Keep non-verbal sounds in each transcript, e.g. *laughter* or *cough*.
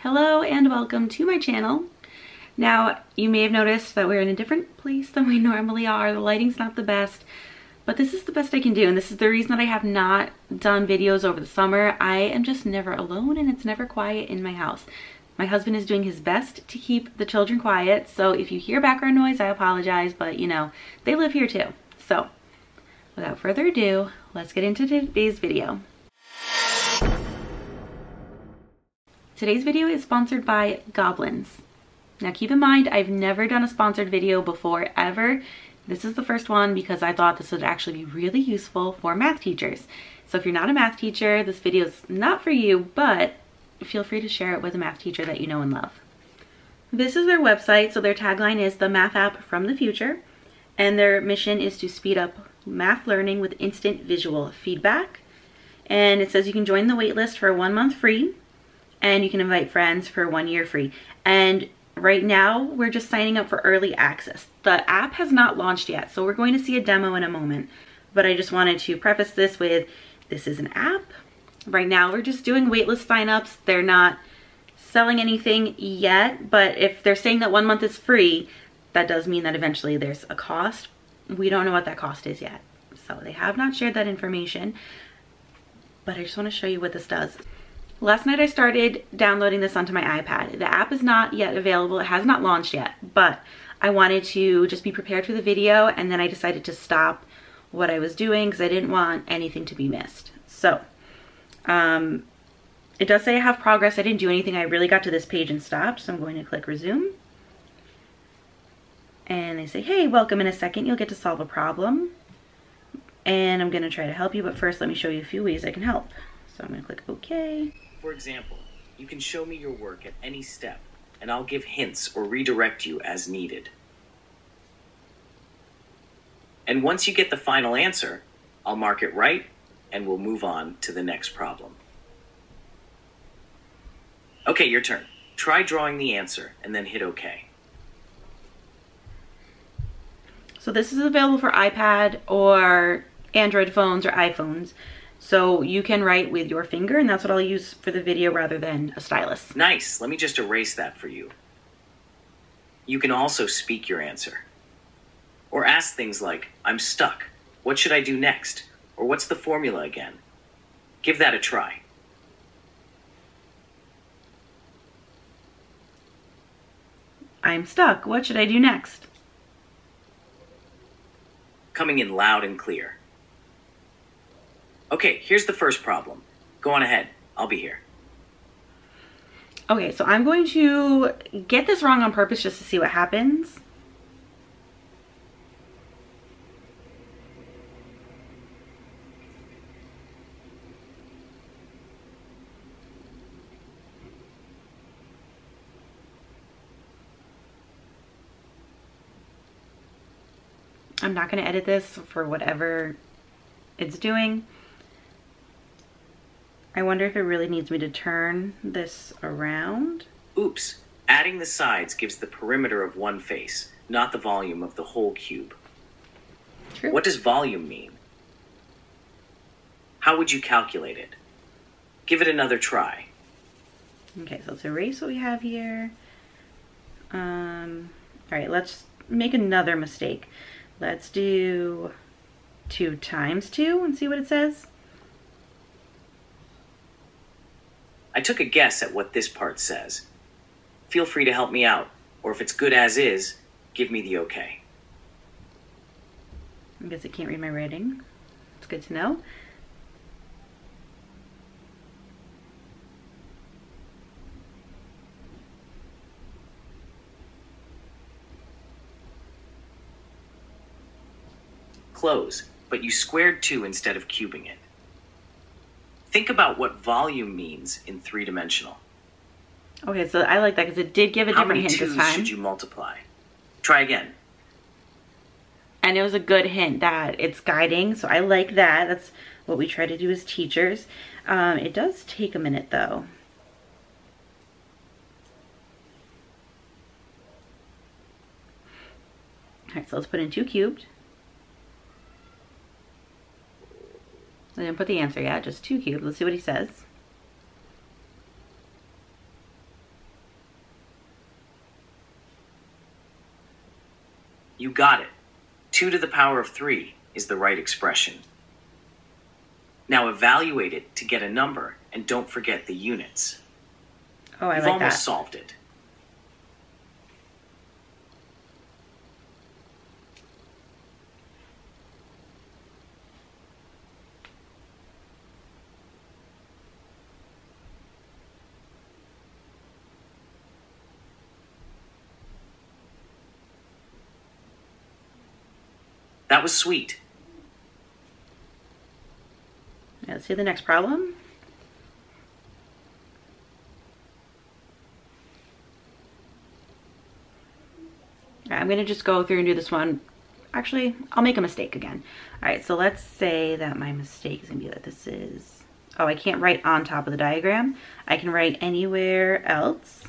Hello and welcome to my channel. Now, you may have noticed that we're in a different place than we *laughs* normally are. The lighting's not the best, but this is the best I can do. And this is the reason that I have not done videos over the summer. I am just never alone and it's never quiet in my house. My husband is doing his best to keep the children quiet. So if you hear background noise, I apologize, but you know, they live here too. So without further ado, let's get into today's video. Today's video is sponsored by Goblins. Now keep in mind, I've never done a sponsored video before ever. This is the first one because I thought this would actually be really useful for math teachers. So if you're not a math teacher, this video is not for you, but feel free to share it with a math teacher that you know and love. This is their website, so their tagline is the math app from the future, and their mission is to speed up math learning with instant visual feedback. And it says you can join the waitlist for one month free and you can invite friends for one year free. And right now we're just signing up for early access. The app has not launched yet, so we're going to see a demo in a moment. But I just wanted to preface this with, this is an app. Right now we're just doing waitlist signups. They're not selling anything yet, but if they're saying that one month is free, that does mean that eventually there's a cost. We don't know what that cost is yet. So they have not shared that information, but I just wanna show you what this does. Last night I started downloading this onto my iPad. The app is not yet available. It has not launched yet, but I wanted to just be prepared for the video and then I decided to stop what I was doing because I didn't want anything to be missed. So, um, it does say I have progress. I didn't do anything. I really got to this page and stopped. So I'm going to click resume. And they say, hey, welcome in a second. You'll get to solve a problem. And I'm going to try to help you. But first, let me show you a few ways I can help. So I'm going to click OK. For example, you can show me your work at any step, and I'll give hints or redirect you as needed. And once you get the final answer, I'll mark it right and we'll move on to the next problem. Okay, your turn. Try drawing the answer and then hit OK. So this is available for iPad or Android phones or iPhones. So you can write with your finger and that's what I'll use for the video rather than a stylus. Nice. Let me just erase that for you. You can also speak your answer. Or ask things like, I'm stuck. What should I do next? Or what's the formula again? Give that a try. I'm stuck. What should I do next? Coming in loud and clear. Okay, here's the first problem. Go on ahead. I'll be here. Okay, so I'm going to get this wrong on purpose just to see what happens. I'm not going to edit this for whatever it's doing. I wonder if it really needs me to turn this around. Oops. Adding the sides gives the perimeter of one face, not the volume of the whole cube. True. What does volume mean? How would you calculate it? Give it another try. Okay, so let's erase what we have here. Um, all right, let's make another mistake. Let's do 2 times 2 and see what it says. Took a guess at what this part says. Feel free to help me out, or if it's good as is, give me the okay. I guess I can't read my writing. It's good to know. Close, but you squared 2 instead of cubing it. Think about what volume means in three dimensional. Okay, so I like that because it did give a How different many hint this twos time. should you multiply? Try again. And it was a good hint that it's guiding, so I like that. That's what we try to do as teachers. Um, it does take a minute though. All right, so let's put in two cubed. I didn't put the answer yet, just two cubed. Let's see what he says. You got it. 2 to the power of 3 is the right expression. Now evaluate it to get a number and don't forget the units. Oh, I You've like almost that. solved it. That was sweet. Let's see the next problem. I'm going to just go through and do this one. Actually, I'll make a mistake again. All right, so let's say that my mistake is going to be that this is... Oh, I can't write on top of the diagram. I can write anywhere else.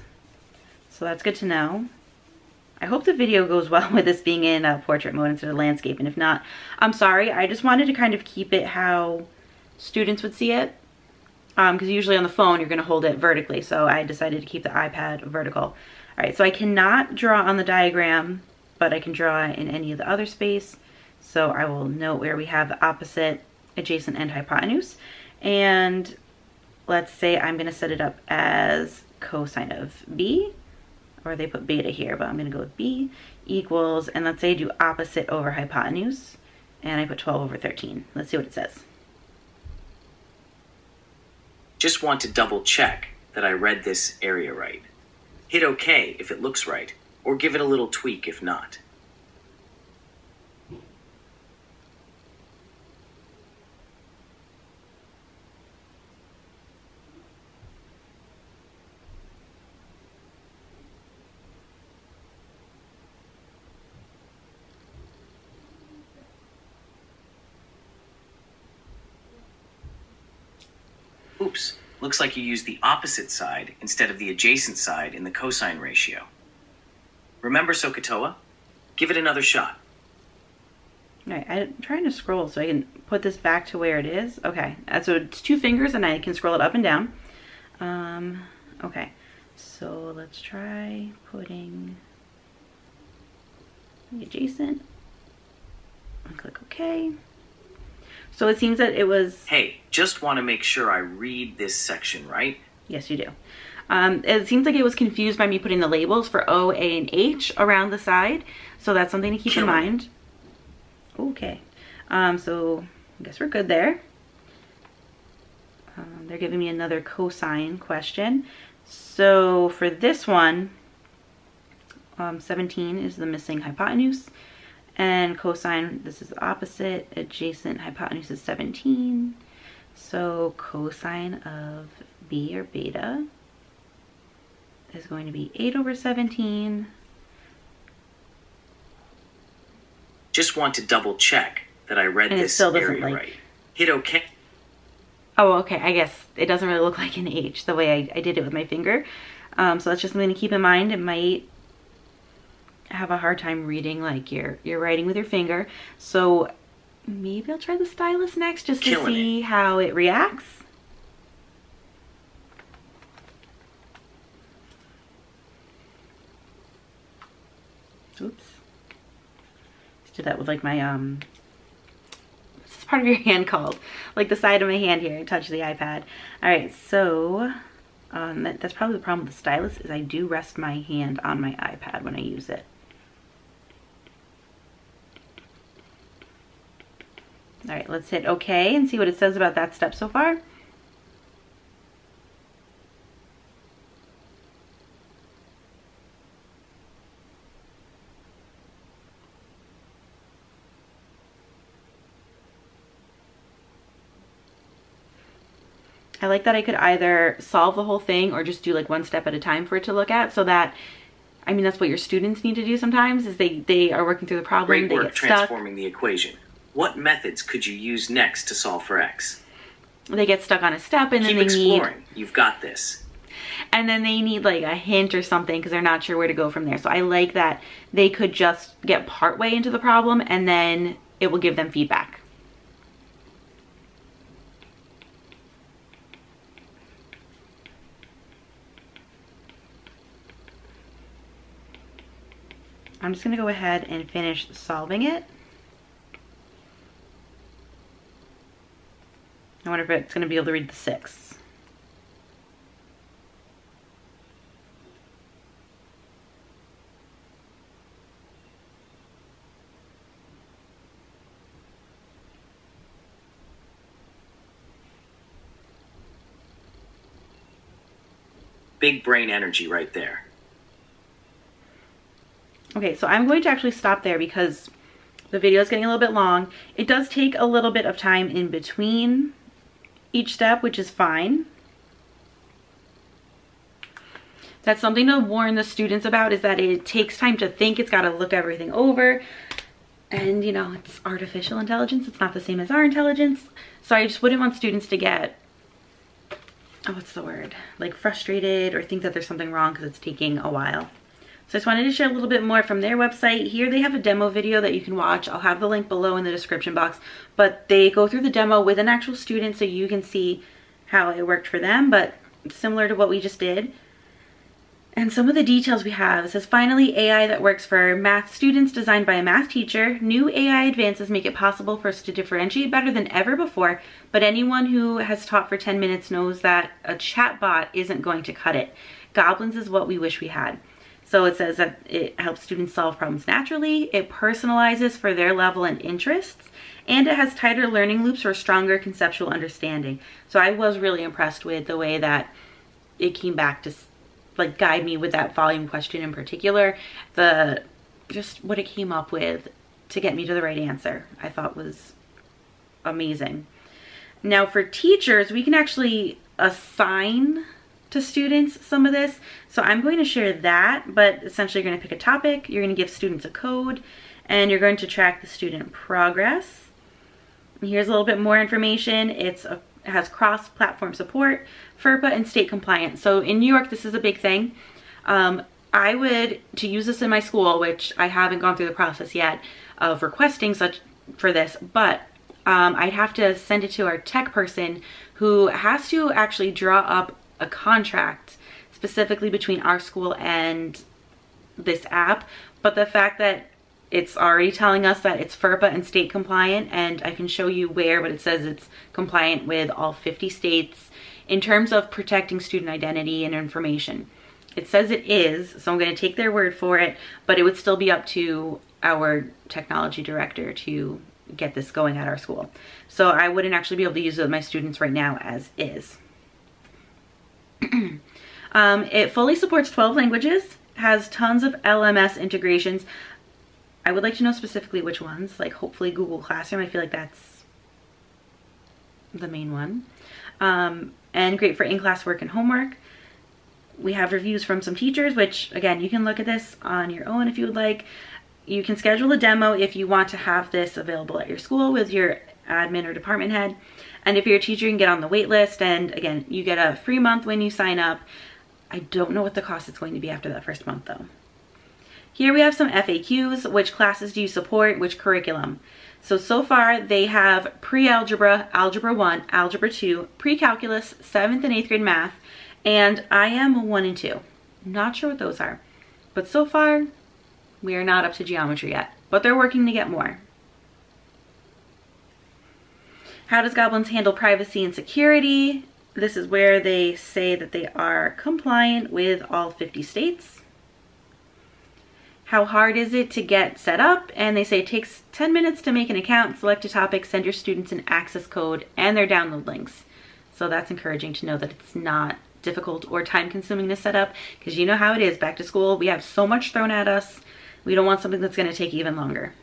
So that's good to know. I hope the video goes well *laughs* with this being in uh, portrait mode instead of landscape. And if not, I'm sorry. I just wanted to kind of keep it how students would see it. Because usually on the phone, you're going to hold it vertically. So I decided to keep the iPad vertical. All right, so I cannot draw on the diagram, but I can draw in any of the other space. So I will note where we have the opposite, adjacent, and hypotenuse. And let's say I'm going to set it up as cosine of b or they put beta here, but I'm gonna go with B equals, and let's say I do opposite over hypotenuse, and I put 12 over 13. Let's see what it says. Just want to double check that I read this area right. Hit OK if it looks right, or give it a little tweak if not. Oops, looks like you used the opposite side instead of the adjacent side in the cosine ratio. Remember SOHCAHTOA? Give it another shot. All right, I'm trying to scroll so I can put this back to where it is. Okay, uh, so it's two fingers and I can scroll it up and down. Um, okay, so let's try putting the adjacent. And click OK. So it seems that it was Hey, just want to make sure I read this section right. Yes, you do. Um, it seems like it was confused by me putting the labels for O, A, and H around the side. So that's something to keep in Killing. mind. Okay. Um, so I guess we're good there. Um, they're giving me another cosine question. So for this one, um, 17 is the missing hypotenuse. And cosine, this is the opposite. Adjacent hypotenuse is 17. So cosine of b or beta is going to be 8 over 17. Just want to double check that I read And it this still doesn't, like- right. Hit OK. Oh, okay. I guess it doesn't really look like an H the way I, I did it with my finger. Um, so that's just something to keep in mind. It might have a hard time reading like you're you're writing with your finger. So maybe I'll try the stylus next just to Killing see how it reacts. Oops. Let's do that with like my um this is part of your *laughs* hand called? Like the side of my hand here, touch the iPad. All right, so um, that, that's probably the problem with the stylus is I do rest my hand on my iPad when I use it. All right, let's hit okay and see what it says about that step so far. I like that I could either solve the whole thing or just do like one step at a time for it to look at so that I mean that's what your students need to do sometimes is they they are working through the problem Great they work get stuck transforming the equation. What methods could you use next to solve for x? they get stuck on a step and then Keep they need exploring. You've got this. and then they need like a hint or something because they're not sure where to go from there. So I like that they could just get partway into the problem and then it will give them feedback. I'm just gonna go ahead and finish solving it. I wonder if it's gonna be able to read the six. Big brain energy right there. Okay, so I'm going to actually stop there because the video is getting a little bit long. It does take a little bit of time in between each step, which is fine. That's something to warn the students about is that it takes time to think. It's got to look everything over. And, you know, it's artificial intelligence. It's not the same as our intelligence. So I just wouldn't want students to get oh, what's the word? Like frustrated or think that there's something wrong because it's taking a while. So I just wanted to share a little bit more from their website. Here they have a demo video that you can watch. I'll have the link below in the description box. But they go through the demo with an actual student so you can see how it worked for them, but similar to what we just did. And some of the details we have, it says, finally, AI that works for math students designed by a math teacher. New AI advances make it possible for us to differentiate better than ever before, but anyone who has taught for 10 minutes knows that a chatbot isn't going to cut it. Goblins is what we wish we had. So it says that it helps students solve problems naturally, it personalizes for their level and interests, and it has tighter learning loops for stronger conceptual understanding. So I was really impressed with the way that it came back to like guide me with that volume question in particular. The just what it came up with to get me to the right answer, I thought was amazing. Now for teachers, we can actually assign to students some of this. So I'm going to share that, but essentially you're going to pick a topic, you're going to give students a code, and you're going to track the student progress. Here's a little bit more information. It's a has cross-platform support, FERPA, and state compliance. So in New York, this is a big thing. Um, I would, to use this in my school, which I haven't gone through the process yet of requesting such for this, but um, I'd have to send it to our tech person who has to actually draw up a contract specifically between our school and this app. But the fact that it's already telling us that it's FERPA and state compliant and I can show you where, but it says it's compliant with all 50 states in terms of protecting student identity and information. It says it is, so I'm gonna take their word for it, but it would still be up to our technology director to get this going at our school. So I wouldn't actually be able to use it with my students right now as is. Um, it fully supports 12 languages, has tons of LMS integrations. I would like to know specifically which ones, like hopefully Google Classroom. I feel like that's the main one. Um, and great for in-class work and homework. We have reviews from some teachers, which again, you can look at this on your own if you would like. You can schedule a demo if you want to have this available at your school with your admin or department head. And if you're a teacher, you can get on the wait list. And again, you get a free month when you sign up. I don't know what the cost is going to be after that first month though. Here we have some FAQs, which classes do you support, which curriculum. So, so far they have pre-algebra, algebra 1, algebra 2, pre-calculus, 7th and 8th grade math, and I am 1 and 2. Not sure what those are, but so far we are not up to geometry yet, but they're working to get more. How does Goblins handle privacy and security? This is where they say that they are compliant with all 50 states how hard is it to get set up? And they say it takes 10 minutes to make an account, select a topic, send your students an access code and their download links. So that's encouraging to know that it's not difficult or time consuming to set up because you know how it is back to school. We have so much thrown at us. We don't want something that's going to take even longer.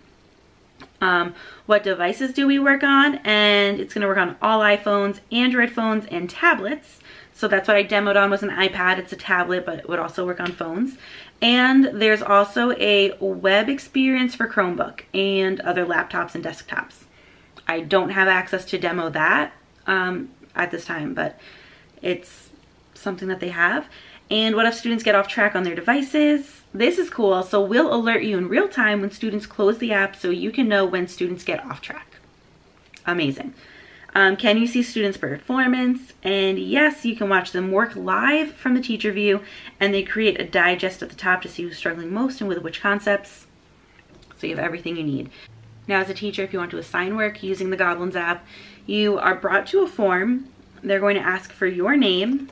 Um, what devices do we work on? And it's going to work on all iPhones, Android phones, and tablets. So that's what I demoed on was an iPad. It's a tablet, but it would also work on phones. And there's also a web experience for Chromebook and other laptops and desktops. I don't have access to demo that um, at this time, but it's something that they have. And what if students get off track on their devices? This is cool. So we'll alert you in real time when students close the app so you can know when students get off track. Amazing. Um, can you see students' performance? And yes, you can watch them work live from the teacher view and they create a digest at the top to see who's struggling most and with which concepts. So you have everything you need. Now as a teacher, if you want to assign work using the Goblins app, you are brought to a form. They're going to ask for your name.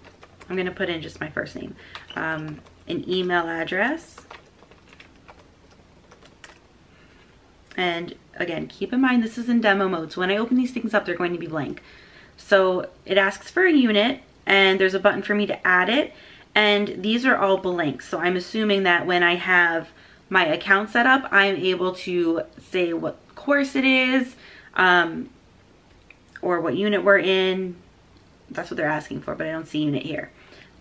I'm gonna put in just my first name. Um, an email address. And again, keep in mind this is in demo mode. So when I open these things up, they're going to be blank. So it asks for a unit and there's a button for me to add it. And these are all blank. So I'm assuming that when I have my account set up, I'm able to say what course it is um, or what unit we're in. That's what they're asking for, but I don't see unit here.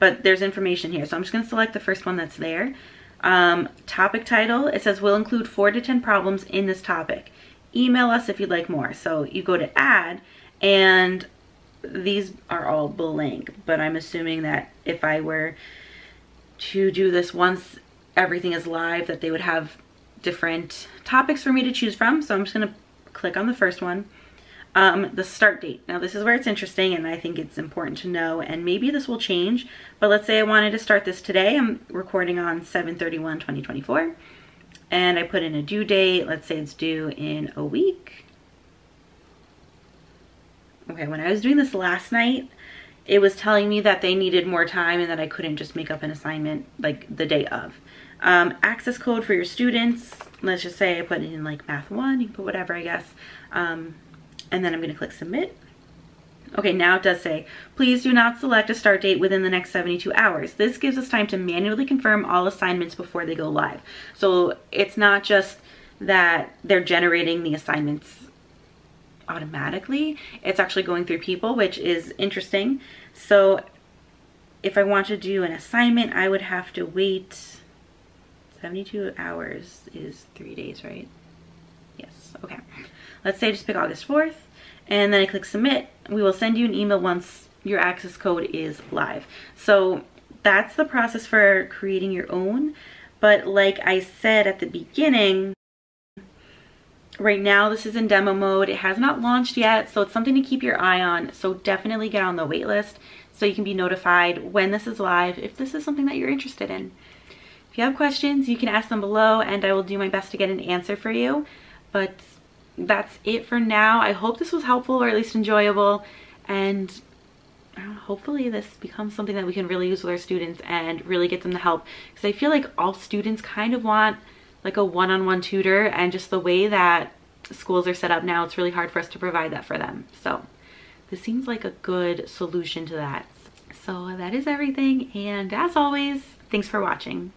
But there's information here. So I'm just going to select the first one that's there. Um, topic title, it says we'll include four to 10 problems in this topic. Email us if you'd like more. So you go to add and these are all blank, but I'm assuming that if I were to do this once everything is live, that they would have different topics for me to choose from. So I'm just gonna click on the first one. Um, the start date. Now this is where it's interesting and I think it's important to know and maybe this will change, but let's say I wanted to start this today. I'm recording on 7-31-2024 and I put in a due date. Let's say it's due in a week. Okay, when I was doing this last night, it was telling me that they needed more time and that I couldn't just make up an assignment like the day of. Um, access code for your students. Let's just say I put in like math one, you can put whatever I guess. Um, and then I'm gonna click submit. Okay, now it does say, please do not select a start date within the next 72 hours. This gives us time to manually confirm all assignments before they go live. So it's not just that they're generating the assignments automatically. It's actually going through people, which is interesting. So if I want to do an assignment, I would have to wait 72 hours is three days, right? Yes, okay. Let's say I just pick August 4th and then I click submit. We will send you an email once your access code is live. So that's the process for creating your own. But like I said at the beginning, Right now, this is in demo mode. It has not launched yet, so it's something to keep your eye on. So definitely get on the waitlist so you can be notified when this is live if this is something that you're interested in. If you have questions, you can ask them below and I will do my best to get an answer for you. But that's it for now. I hope this was helpful or at least enjoyable. And uh, hopefully this becomes something that we can really use with our students and really get them the help. Because I feel like all students kind of want like a one-on-one -on -one tutor and just the way that schools are set up now, it's really hard for us to provide that for them. So this seems like a good solution to that. So that is everything. And as always, thanks for watching.